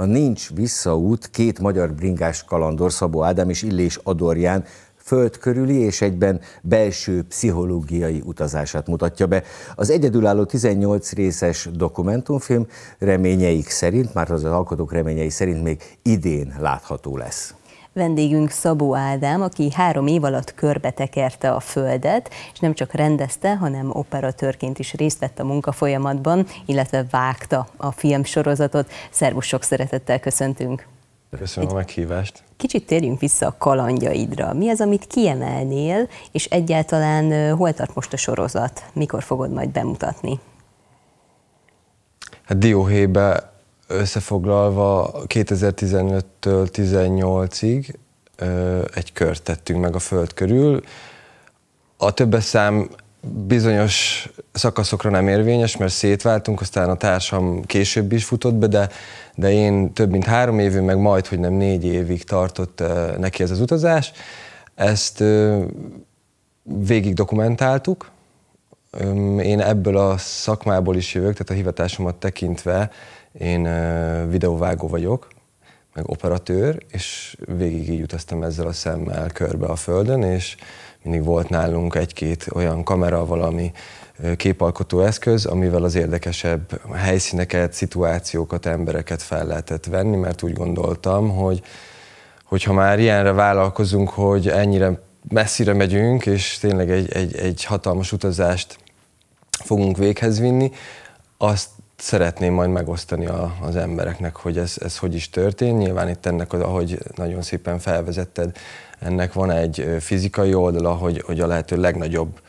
a Nincs visszaút két magyar bringás kalandor Szabó Ádám és Illés Adorján földkörüli és egyben belső pszichológiai utazását mutatja be. Az egyedülálló 18 részes dokumentumfilm reményeik szerint, már az alkotók reményei szerint még idén látható lesz. Vendégünk Szabó Ádám, aki három év alatt körbetekerte a Földet, és nem csak rendezte, hanem operatőrként is részt vett a munkafolyamatban, illetve vágta a filmsorozatot. Szervusz, sok szeretettel köszöntünk! Köszönöm a meghívást. Kicsit térjünk vissza a kalandjaidra. Mi az, amit kiemelnél, és egyáltalán hol tart most a sorozat? Mikor fogod majd bemutatni? Hát Dióhéjbe összefoglalva 2015-től 18-ig egy kört tettünk meg a föld körül. A többes szám bizonyos szakaszokra nem érvényes, mert szétváltunk, aztán a társam később is futott be, de, de én több mint három évig, meg majd, hogy nem négy évig tartott neki ez az utazás. Ezt végig dokumentáltuk. Én ebből a szakmából is jövök, tehát a hivatásomat tekintve én videóvágó vagyok, meg operatőr, és végig így utaztam ezzel a szemmel körbe a földön, és mindig volt nálunk egy-két olyan kamera, valami képalkotó eszköz, amivel az érdekesebb helyszíneket, szituációkat, embereket fel lehetett venni, mert úgy gondoltam, hogy hogyha már ilyenre vállalkozunk, hogy ennyire messzire megyünk, és tényleg egy, egy, egy hatalmas utazást fogunk véghez vinni, azt szeretném majd megosztani a, az embereknek, hogy ez, ez hogy is történt. Nyilván itt ennek, ahogy nagyon szépen felvezetted, ennek van egy fizikai oldala, hogy, hogy a lehető legnagyobb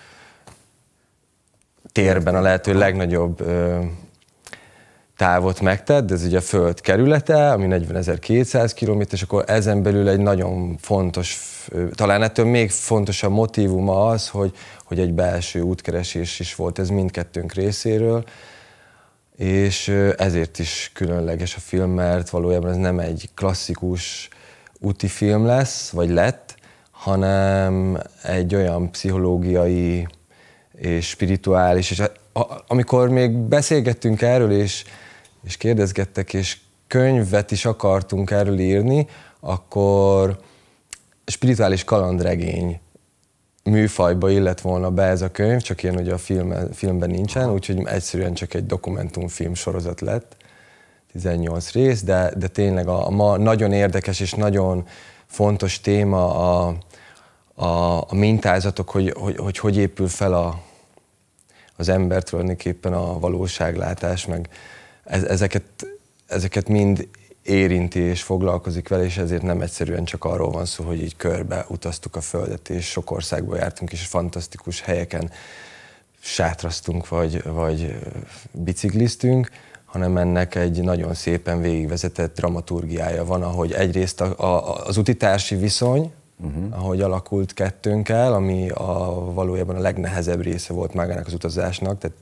térben, a lehető legnagyobb ö, távot megtett, ez ugye a Föld kerülete, ami 40.200 km, és akkor ezen belül egy nagyon fontos, talán ettől még fontosabb motivuma az, hogy, hogy egy belső útkeresés is volt. Ez mindkettőnk részéről, és ezért is különleges a film, mert valójában ez nem egy klasszikus úti film lesz, vagy lett, hanem egy olyan pszichológiai és spirituális, és a, a, amikor még beszélgettünk erről, és, és kérdezgettek, és könyvet is akartunk erről írni, akkor spirituális kalandregény műfajba illett volna be ez a könyv, csak ilyen hogy a film, filmben nincsen, úgyhogy egyszerűen csak egy dokumentumfilm sorozat lett, 18 rész, de, de tényleg a, a ma nagyon érdekes és nagyon fontos téma a, a, a mintázatok, hogy, hogy, hogy hogy épül fel a, az ember tulajdonképpen a valóságlátás, meg ezeket, ezeket mind érinti és foglalkozik vele, és ezért nem egyszerűen csak arról van szó, hogy így körbe utaztuk a Földet, és sok országba jártunk, és fantasztikus helyeken sátraztunk, vagy, vagy bicikliztünk, hanem ennek egy nagyon szépen végigvezetett dramaturgiája van, ahogy egyrészt a, a, az utitársi viszony, uh-huh. ahogy alakult kettőnkkel, ami a, valójában a legnehezebb része volt magának az utazásnak, tehát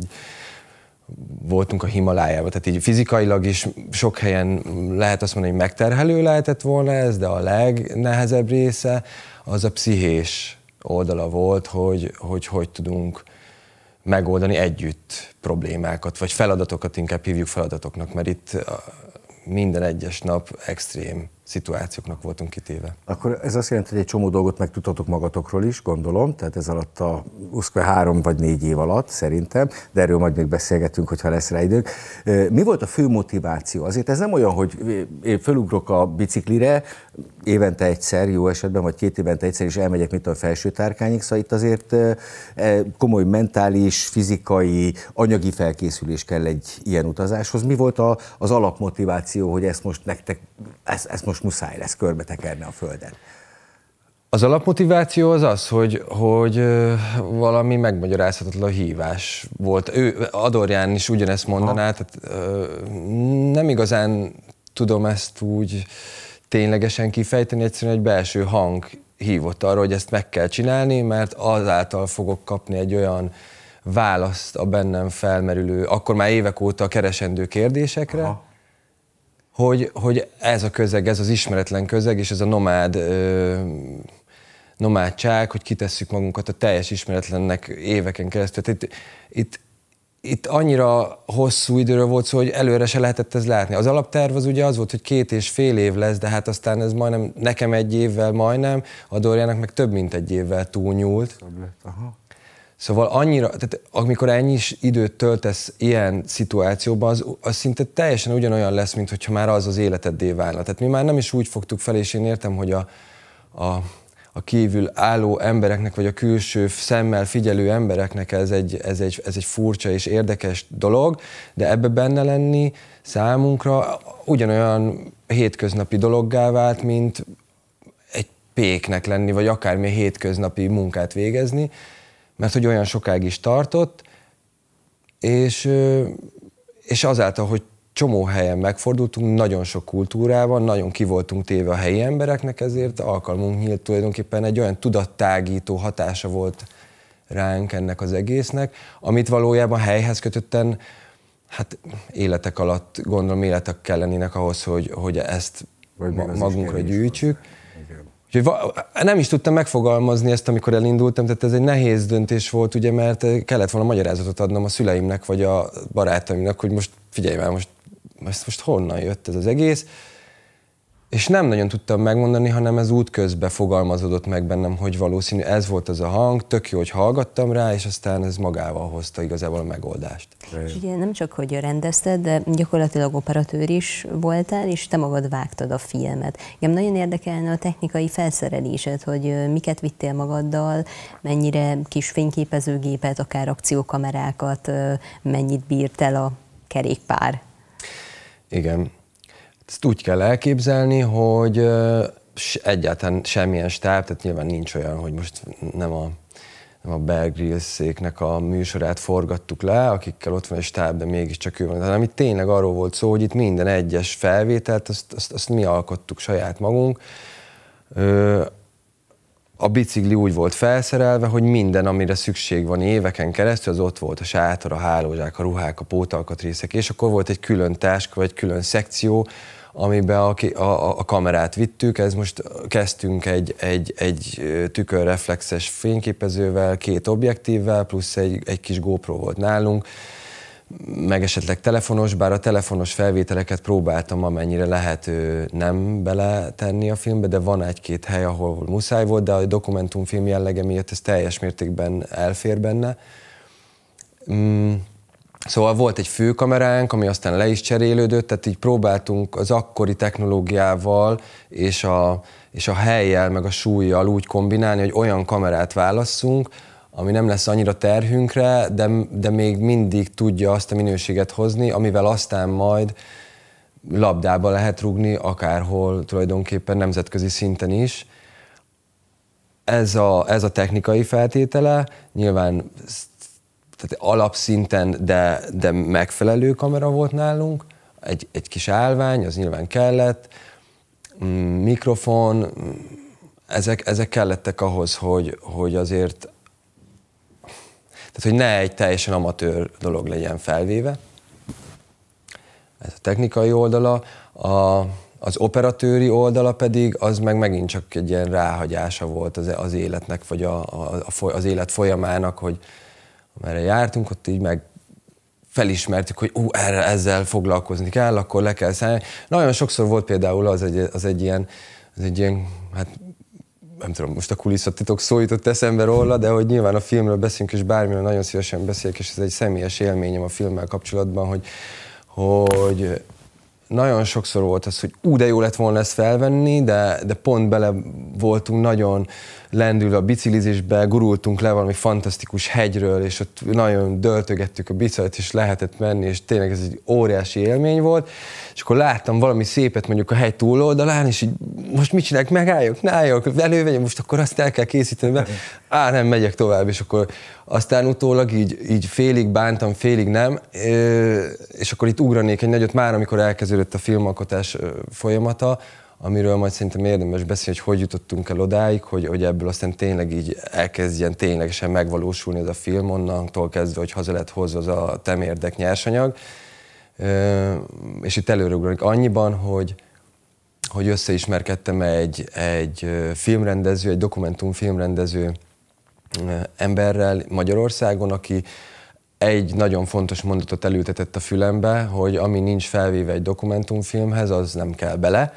voltunk a Himalájában, tehát így fizikailag is sok helyen lehet azt mondani, hogy megterhelő lehetett volna ez, de a legnehezebb része az a pszichés oldala volt, hogy hogy, hogy tudunk megoldani együtt problémákat, vagy feladatokat inkább hívjuk feladatoknak, mert itt minden egyes nap extrém szituációknak voltunk kitéve. Akkor ez azt jelenti, hogy egy csomó dolgot megtudtatok magatokról is, gondolom, tehát ez alatt a 23 három vagy négy év alatt szerintem, de erről majd még beszélgetünk, hogyha lesz rá időnk. Mi volt a fő motiváció? Azért ez nem olyan, hogy én fölugrok a biciklire, évente egyszer, jó esetben, vagy két évente egyszer is elmegyek, mint a felső tárkányig, szóval itt azért e, komoly mentális, fizikai, anyagi felkészülés kell egy ilyen utazáshoz. Mi volt az alapmotiváció, hogy ezt most nektek, ezt, ezt most muszáj lesz körbetekerni a Földet? Az alapmotiváció az az, hogy, hogy valami megmagyarázhatatlan hívás volt. Ő, Adorján is ugyanezt mondaná, tehát nem igazán tudom ezt úgy ténylegesen kifejteni, egyszerűen egy belső hang hívott arra, hogy ezt meg kell csinálni, mert azáltal fogok kapni egy olyan választ a bennem felmerülő, akkor már évek óta keresendő kérdésekre, Aha. Hogy, hogy ez a közeg, ez az ismeretlen közeg, és ez a nomád ö, nomádság, hogy kitesszük magunkat a teljes ismeretlennek éveken keresztül. itt, itt itt annyira hosszú időről volt szó, hogy előre se lehetett ez látni. Az alapterv az ugye az volt, hogy két és fél év lesz, de hát aztán ez majdnem, nekem egy évvel majdnem, a Doriának meg több mint egy évvel túlnyúlt. Aha. Szóval annyira, tehát amikor ennyi időt töltesz ilyen szituációban, az, az szinte teljesen ugyanolyan lesz, mint hogyha már az az életeddé válna. Tehát mi már nem is úgy fogtuk fel, és én értem, hogy a, a a kívül álló embereknek, vagy a külső szemmel figyelő embereknek ez egy, ez egy, ez egy furcsa és érdekes dolog, de ebbe benne lenni számunkra ugyanolyan hétköznapi dologgá vált, mint egy péknek lenni, vagy akármi hétköznapi munkát végezni, mert hogy olyan sokáig is tartott, és, és azáltal, hogy csomó helyen megfordultunk, nagyon sok kultúrában, nagyon ki voltunk téve a helyi embereknek, ezért alkalmunk nyílt tulajdonképpen egy olyan tudattágító hatása volt ránk ennek az egésznek, amit valójában helyhez kötötten, hát életek alatt, gondolom életek kellenének ahhoz, hogy, hogy ezt ma, magunkra gyűjtsük. Úgyhogy nem is tudtam megfogalmazni ezt, amikor elindultam, tehát ez egy nehéz döntés volt, ugye, mert kellett volna magyarázatot adnom a szüleimnek, vagy a barátaimnak, hogy most figyelj már, most most, most honnan jött ez az egész, és nem nagyon tudtam megmondani, hanem ez út közben fogalmazódott meg bennem, hogy valószínű ez volt az a hang, tök jó, hogy hallgattam rá, és aztán ez magával hozta igazából a megoldást. És ugye nem csak, hogy rendezted, de gyakorlatilag operatőr is voltál, és te magad vágtad a filmet. Igen, nagyon érdekelne a technikai felszerelésed, hogy miket vittél magaddal, mennyire kis fényképezőgépet, akár akciókamerákat, mennyit bírt el a kerékpár. Igen. Ezt úgy kell elképzelni, hogy egyáltalán semmilyen stáb, tehát nyilván nincs olyan, hogy most nem a, nem a Bear Grylls-széknek a műsorát forgattuk le, akikkel ott van egy stáb, de mégiscsak ő van, hanem itt tényleg arról volt szó, hogy itt minden egyes felvételt, azt, azt, azt mi alkottuk saját magunk. A bicikli úgy volt felszerelve, hogy minden, amire szükség van éveken keresztül, az ott volt a sátor, a hálózsák, a ruhák, a pótalkatrészek, és akkor volt egy külön táska, vagy külön szekció, amiben a, a, a kamerát vittük. Ez most kezdtünk egy, egy, egy tükörreflexes fényképezővel, két objektívvel, plusz egy, egy kis GoPro volt nálunk meg esetleg telefonos, bár a telefonos felvételeket próbáltam amennyire lehet nem beletenni a filmbe, de van egy-két hely, ahol muszáj volt, de a dokumentumfilm jellege miatt ez teljes mértékben elfér benne. Mm. Szóval volt egy főkameránk, ami aztán le is cserélődött, tehát így próbáltunk az akkori technológiával és a, és a helyjel, meg a súlyjal úgy kombinálni, hogy olyan kamerát válasszunk, ami nem lesz annyira terhünkre, de, de még mindig tudja azt a minőséget hozni, amivel aztán majd labdába lehet rugni, akárhol tulajdonképpen nemzetközi szinten is. Ez a, ez a technikai feltétele, nyilván tehát alapszinten, de, de megfelelő kamera volt nálunk, egy, egy kis állvány, az nyilván kellett, mm, mikrofon, mm, ezek, ezek kellettek ahhoz, hogy, hogy azért tehát, hogy ne egy teljesen amatőr dolog legyen felvéve. Ez a technikai oldala. A, az operatőri oldala pedig az meg megint csak egy ilyen ráhagyása volt az, az életnek, vagy a, a, az élet folyamának, hogy amerre jártunk, ott így meg felismertük, hogy ú, erre, ezzel foglalkozni kell, akkor le kell szállni. Nagyon sokszor volt például az egy, az egy ilyen, az egy ilyen hát nem tudom, most a kulisszatitok szó jutott eszembe róla, de hogy nyilván a filmről beszélünk, és bármiről nagyon szívesen beszélek, és ez egy személyes élményem a filmmel kapcsolatban, hogy, hogy nagyon sokszor volt az, hogy ú, de jó lett volna ezt felvenni, de, de pont bele voltunk nagyon lendülve a biciklizésbe, gurultunk le valami fantasztikus hegyről, és ott nagyon döltögettük a biciklit, és lehetett menni, és tényleg ez egy óriási élmény volt. És akkor láttam valami szépet mondjuk a hegy túloldalán, és így most mit csinálok, megálljak, ne álljak, elővegyem, most akkor azt el kell készíteni be. Á, nem, megyek tovább, és akkor aztán utólag így, így félig bántam, félig nem, és akkor itt ugranék egy nagyot már, amikor elkezdődött a filmalkotás folyamata, amiről majd szerintem érdemes beszélni, hogy hogy jutottunk el odáig, hogy, hogy ebből aztán tényleg így elkezdjen ténylegesen megvalósulni ez a film, onnantól kezdve, hogy haza lett hozva az a temérdek nyersanyag. És itt előreugranik annyiban, hogy, hogy összeismerkedtem egy, egy filmrendező, egy dokumentumfilmrendező emberrel Magyarországon, aki egy nagyon fontos mondatot elültetett a fülembe, hogy ami nincs felvéve egy dokumentumfilmhez, az nem kell bele,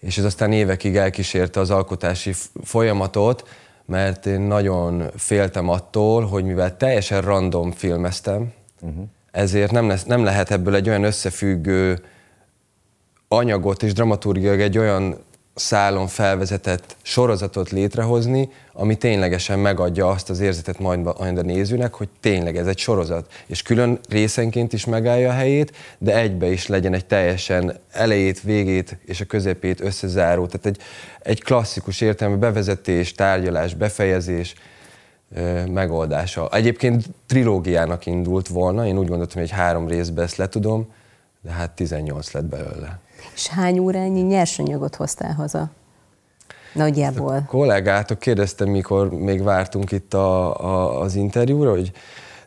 és ez aztán évekig elkísérte az alkotási folyamatot, mert én nagyon féltem attól, hogy mivel teljesen random filmeztem, uh-huh. ezért nem, lesz, nem lehet ebből egy olyan összefüggő anyagot és dramaturgiai egy olyan szálon felvezetett sorozatot létrehozni, ami ténylegesen megadja azt az érzetet majd, majd a nézőnek, hogy tényleg ez egy sorozat. És külön részenként is megállja a helyét, de egybe is legyen egy teljesen elejét, végét és a közepét összezáró. Tehát egy, egy klasszikus értelmű bevezetés, tárgyalás, befejezés, megoldása. Egyébként trilógiának indult volna, én úgy gondoltam, hogy egy három részbe ezt letudom, de hát 18 lett belőle. És hány órányi nyersanyagot hoztál haza? Nagyjából. A kollégától kérdeztem, mikor még vártunk itt a, a, az interjúra, hogy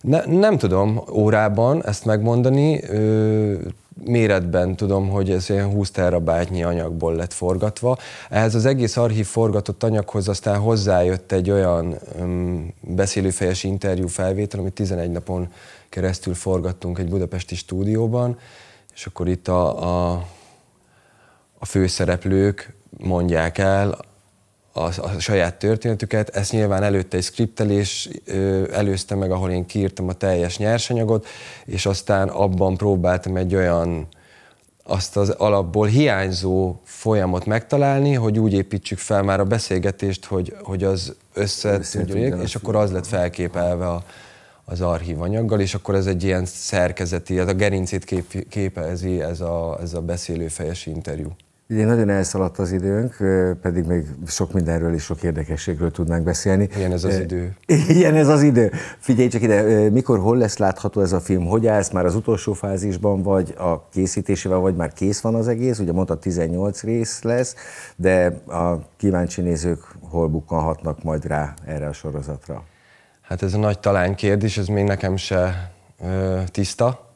ne, nem tudom órában ezt megmondani, ö, méretben tudom, hogy ez ilyen 20 terabájtnyi anyagból lett forgatva. Ehhez az egész archív forgatott anyaghoz aztán hozzájött egy olyan um, beszélőfejes interjú felvétel, amit 11 napon keresztül forgattunk egy budapesti stúdióban, és akkor itt a, a a főszereplők mondják el a, a saját történetüket. Ezt nyilván előtte egy skriptelés előzte meg, ahol én kiírtam a teljes nyersanyagot, és aztán abban próbáltam egy olyan azt az alapból hiányzó folyamot megtalálni, hogy úgy építsük fel már a beszélgetést, hogy, hogy az össze tudjuk, és akkor az lett felképelve a, az archív anyaggal, és akkor ez egy ilyen szerkezeti, ez a gerincét kép, képezi ez a, ez a beszélőfejes interjú. Ugye nagyon elszaladt az időnk, pedig még sok mindenről és sok érdekességről tudnánk beszélni. Ilyen ez az idő. Ilyen ez az idő. Figyelj csak ide, mikor, hol lesz látható ez a film? Hogy állsz már az utolsó fázisban, vagy a készítésével, vagy már kész van az egész? Ugye mondta 18 rész lesz, de a kíváncsi nézők hol bukkanhatnak majd rá erre a sorozatra? Hát ez a nagy talán kérdés, ez még nekem se ö, tiszta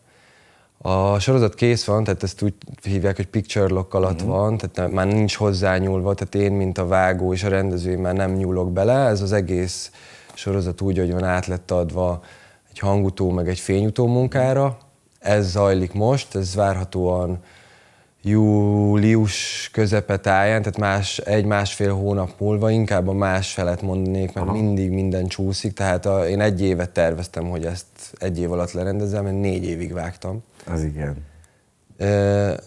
a sorozat kész van, tehát ezt úgy hívják, hogy picture lock alatt uh-huh. van, tehát már nincs hozzányúlva, tehát én, mint a vágó és a rendező, már nem nyúlok bele. Ez az egész sorozat úgy, hogy van át lett adva egy hangutó, meg egy fényutó munkára. Ez zajlik most, ez várhatóan július közepe táján, tehát más, egy-másfél hónap múlva, inkább a más felet mondanék, mert Aha. mindig minden csúszik, tehát a, én egy évet terveztem, hogy ezt egy év alatt lerendezem, mert négy évig vágtam. Az igen. E,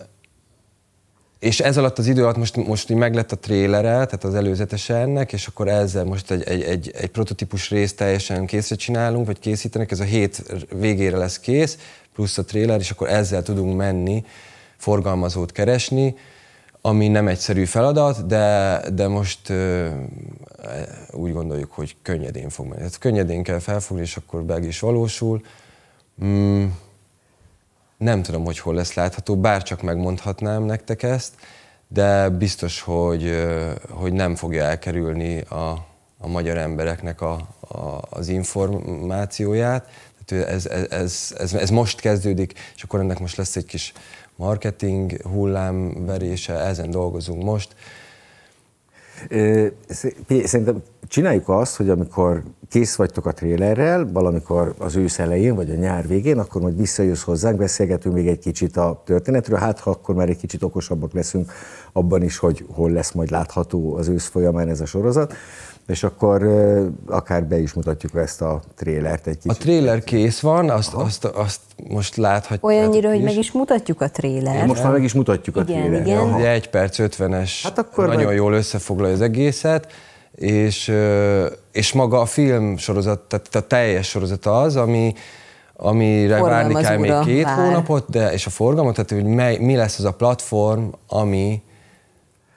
és ez alatt az idő alatt most, most így meglett a trélere, tehát az előzetese ennek, és akkor ezzel most egy, egy, egy, egy prototípus részt teljesen készre csinálunk, vagy készítenek, ez a hét végére lesz kész, plusz a tréler, és akkor ezzel tudunk menni, forgalmazót keresni, ami nem egyszerű feladat, de, de most ö, úgy gondoljuk, hogy könnyedén fog menni. Tehát könnyedén kell felfogni, és akkor be is valósul. Mm, nem tudom, hogy hol lesz látható, bár csak megmondhatnám nektek ezt, de biztos, hogy, hogy nem fogja elkerülni a, a magyar embereknek a, a, az információját. Tehát ez, ez, ez, ez, ez most kezdődik, és akkor ennek most lesz egy kis marketing hullámverése, ezen dolgozunk most. Szerintem csináljuk azt, hogy amikor kész vagytok a trélerrel, valamikor az ősz elején, vagy a nyár végén, akkor majd visszajössz hozzánk, beszélgetünk még egy kicsit a történetről, hát ha akkor már egy kicsit okosabbak leszünk abban is, hogy hol lesz majd látható az ősz folyamán ez a sorozat és akkor akár be is mutatjuk ezt a trélert egy kicsit. A tréler kész van, azt, azt, azt most láthatjuk. Olyannyira, hogy meg is mutatjuk a trélert. Most már meg is mutatjuk a trélert. Igen. Egy, egy perc 50-es, hát akkor nagyon meg... jól összefoglalja az egészet, és, és maga a film sorozat, tehát a teljes sorozat az, ami, amire várni kell még két vár. hónapot, de, és a forgalmat, tehát hogy mely, mi lesz az a platform, ami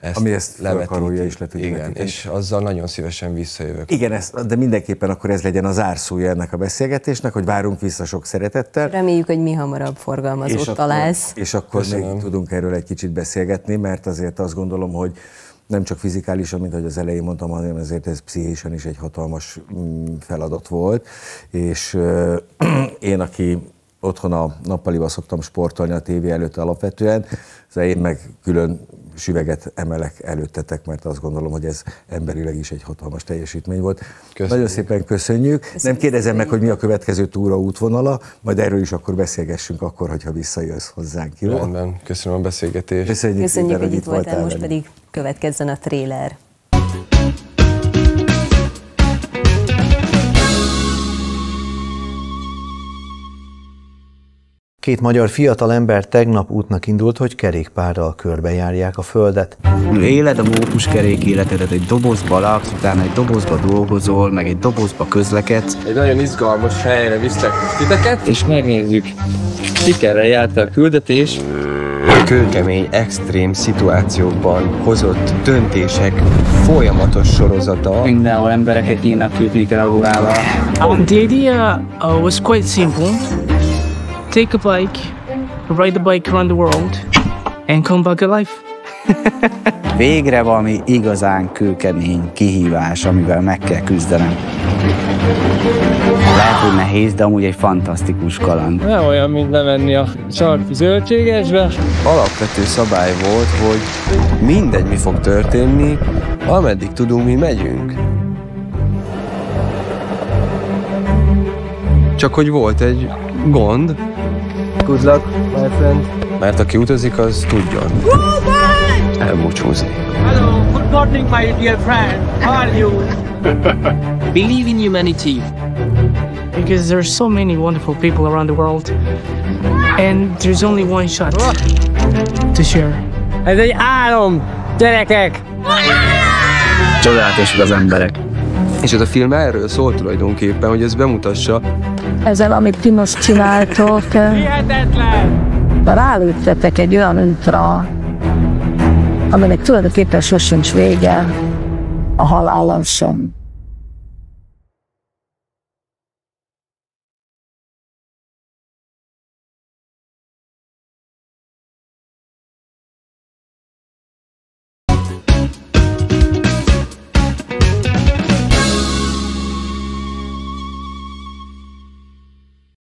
ezt ami ezt levetíti. is le tudja Igen, vetíteni. és azzal nagyon szívesen visszajövök. Igen, ez, de mindenképpen akkor ez legyen az árszója ennek a beszélgetésnek, hogy várunk vissza sok szeretettel. Reméljük, hogy mi hamarabb forgalmazott és találsz. Akkor, és akkor még tudunk erről egy kicsit beszélgetni, mert azért azt gondolom, hogy nem csak fizikálisan, mint ahogy az elején mondtam, hanem ezért ez pszichésen is egy hatalmas mm, feladat volt, és én, aki otthon a nappalival szoktam sportolni a tévé előtt alapvetően, az én meg külön süveget emelek előttetek, mert azt gondolom, hogy ez emberileg is egy hatalmas teljesítmény volt. Köszönjük. Nagyon szépen köszönjük. köszönjük. Nem kérdezem meg, hogy mi a következő túra útvonala, majd erről is akkor beszélgessünk akkor, hogyha visszajössz hozzánk. Jó? Rendben, köszönöm a beszélgetést. Köszönjük, Köszönjük, szépen, hogy itt voltál, most pedig következzen a tréler. Két magyar fiatalember tegnap útnak indult, hogy kerékpárral körbejárják a földet. Éled a mókuskerék életedet, egy dobozba laksz, utána egy dobozba dolgozol, meg egy dobozba közlekedsz. Egy nagyon izgalmas helyre visztek titeket. és megnézzük. Sikerrel járt a küldetés. Kőkemény, extrém szituációkban hozott döntések folyamatos sorozata. Mindenhol embereket írnak küldni Nicaraguába. Um, the idea uh, was quite simple. Take a bike, ride the bike around the world, and come back alive. Végre valami igazán kőkemény kihívás, amivel meg kell küzdenem. Lehet, hogy nehéz, de amúgy egy fantasztikus kaland. Nem olyan, mint lemenni a sarki zöldségesbe. Alapvető szabály volt, hogy mindegy, mi fog történni, ameddig tudunk, mi megyünk. Csak hogy volt egy gond. Good luck, my friend. Mert aki utazik, az tudjon. Elbúcsúzni. Hello, good morning, my dear friend. How are you? Believe in humanity. Because there's so many wonderful people around the world, and there's only one shot to share. Ez egy álom, gyerekek! Csodálatosak az emberek. És ez a film erről szól tulajdonképpen, hogy ez bemutassa, ezzel, amit ti most csináltok, Hihetetlen! ráléptetek egy olyan útra, aminek tulajdonképpen sosincs vége, a halállal sem.